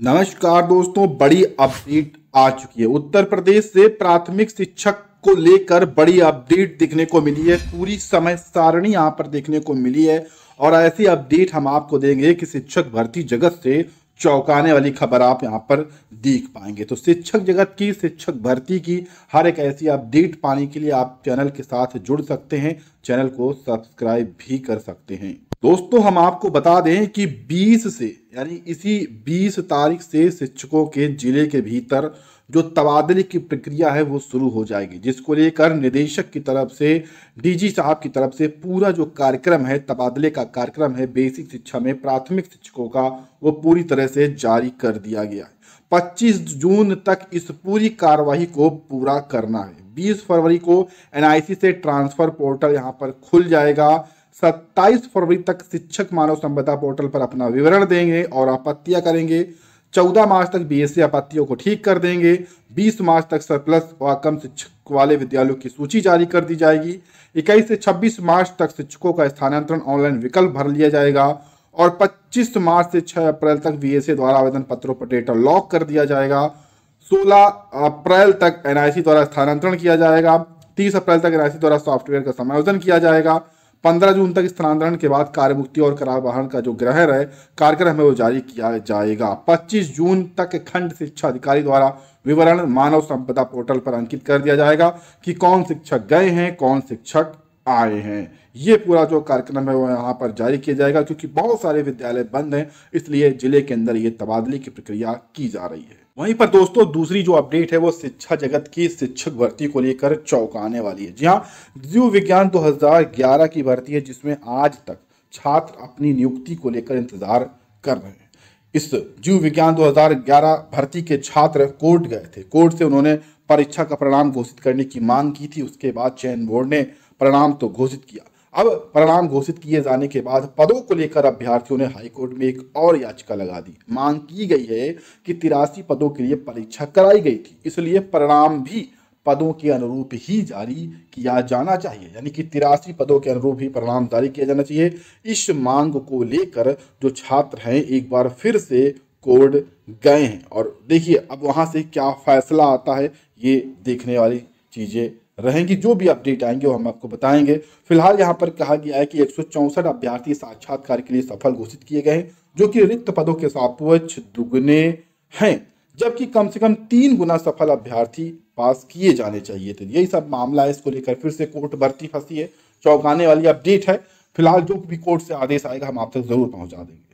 नमस्कार दोस्तों, बड़ी अपडेट आ चुकी है। उत्तर प्रदेश से प्राथमिक शिक्षक को लेकर बड़ी अपडेट देखने को मिली है। पूरी समय सारणी यहाँ पर देखने को मिली है और ऐसी अपडेट हम आपको देंगे कि शिक्षक भर्ती जगत से चौंकाने वाली खबर आप यहाँ पर देख पाएँगे। तो शिक्षक जगत की, शिक्षक भर्ती की हर एक ऐसी अपडेट पाने के लिए आप चैनल के साथ जुड़ सकते हैं। चैनल को सब्सक्राइब भी कर सकते हैं। दोस्तों, हम आपको बता दें कि 20 से, यानी इसी 20 तारीख से शिक्षकों के ज़िले के भीतर जो तबादले की प्रक्रिया है, वो शुरू हो जाएगी। जिसको लेकर निदेशक की तरफ़ से, डीजी साहब की तरफ़ से पूरा जो कार्यक्रम है, तबादले का कार्यक्रम है, बेसिक शिक्षा में प्राथमिक शिक्षकों का, वो पूरी तरह से जारी कर दिया गया है। 25 जून तक इस पूरी कार्यवाही को पूरा करना है। 20 फरवरी को एनआईसी से ट्रांसफ़र पोर्टल यहाँ पर खुल जाएगा। 27 फरवरी तक शिक्षक मानव संपदा पोर्टल पर अपना विवरण देंगे और आपत्तियाँ करेंगे। 14 मार्च तक बीएससी आपत्तियों को ठीक कर देंगे। 20 मार्च तक सरप्लस व कम शिक्षक वाले विद्यालयों की सूची जारी कर दी जाएगी। 21 से 26 मार्च तक शिक्षकों का स्थानांतरण ऑनलाइन विकल्प भर लिया जाएगा और 25 मार्च से 6 अप्रैल तक बीएसए द्वारा आवेदन पत्रों पर डेटा लॉक कर दिया जाएगा। 16 अप्रैल तक एनआईसी द्वारा स्थानांतरण किया जाएगा। 30 अप्रैल तक एनआईसी द्वारा सॉफ्टवेयर का समायोजन किया जाएगा। पंद्रह जून तक स्थानांतरण के बाद कार्य मुक्ति और करावाहन का जो ग्रह है कार्यक्रम है वो जारी किया जाएगा। 25 जून तक खंड शिक्षा अधिकारी द्वारा विवरण मानव संपदा पोर्टल पर अंकित कर दिया जाएगा कि कौन शिक्षक गए हैं, कौन शिक्षक आए हैं। ये पूरा जो कार्यक्रम है वो यहाँ पर जारी किया जाएगा क्योंकि बहुत सारे विद्यालय बंद हैं, इसलिए ज़िले के अंदर ये तबादले की प्रक्रिया की जा रही है। वहीं पर दोस्तों, दूसरी जो अपडेट है वो शिक्षा जगत की शिक्षक भर्ती को लेकर चौंकाने वाली है। जी हाँ जीव विज्ञान 2011 की भर्ती है, जिसमें आज तक छात्र अपनी नियुक्ति को लेकर इंतज़ार कर रहे हैं। इस जीव विज्ञान 2011 भर्ती के छात्र कोर्ट गए थे। कोर्ट से उन्होंने परीक्षा का परिणाम घोषित करने की मांग की थी। उसके बाद चयन बोर्ड ने परिणाम तो घोषित किया। अब परिणाम घोषित किए जाने के बाद पदों को लेकर अभ्यर्थियों ने हाईकोर्ट में एक और याचिका लगा दी। मांग की गई है कि तिरासी पदों के लिए परीक्षा कराई गई थी। इसलिए परिणाम भी पदों के अनुरूप ही जारी किया जाना चाहिए। यानी कि तिरासी पदों के अनुरूप ही परिणाम जारी किया जाना चाहिए। इस मांग को लेकर जो छात्र हैं, एक बार फिर से कोर्ट गए हैं। और देखिए, अब वहाँ से क्या फैसला आता है, ये देखने वाली चीज़ें रहेंगी, जो भी अपडेट आएँगे वो हम आपको बताएँगे। फ़िलहाल यहाँ पर कहा गया है कि एक अभ्यर्थी साक्षात्कार के लिए सफल घोषित किए गए जो कि रिक्त पदों के सापेक्ष दुगने हैं, जबकि कम से कम तीन गुना सफल अभ्यर्थी पास किए जाने चाहिए थे। यही सब मामला है, इसको लेकर फिर से कोर्ट भर्ती फंसी है। चौंकाने वाली अपडेट है। फ़िलहाल जो भी कोर्ट से आदेश आएगा, हम आप तक ज़रूर पहुँचा देंगे।